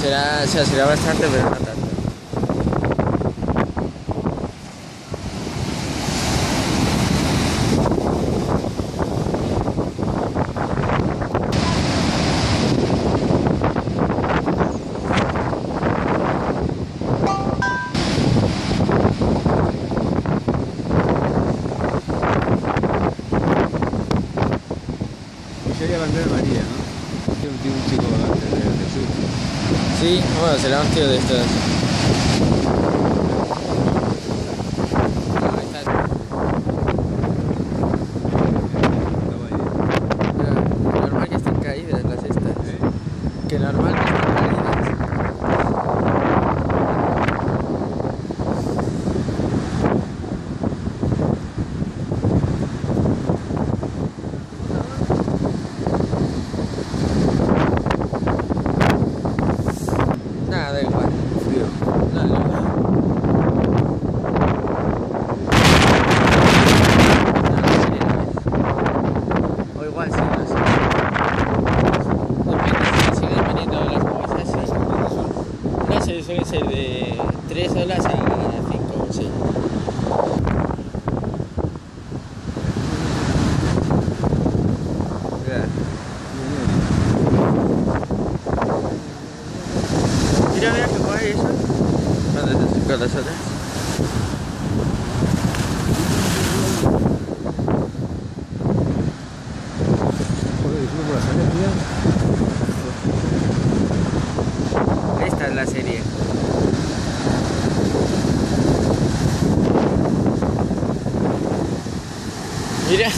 Será, o sea, será bastante, pero no tanto. Sería bandera María, ¿no? Tiene un, chico antes de Jesús. Sí, bueno, será un tío de estos. Ah, Normal que estén caídas las estas. Que normal que estén caídas. Nada, da igual. Tío. No, no. No, no sería la vez. O igual sí, no sé. Depende si siguen viniendo las nubes así. No sé, suele ser de 3 olas a 5 sí. Mira. Mira, mira que guay eso. ¿Dónde te con las otras? Mira.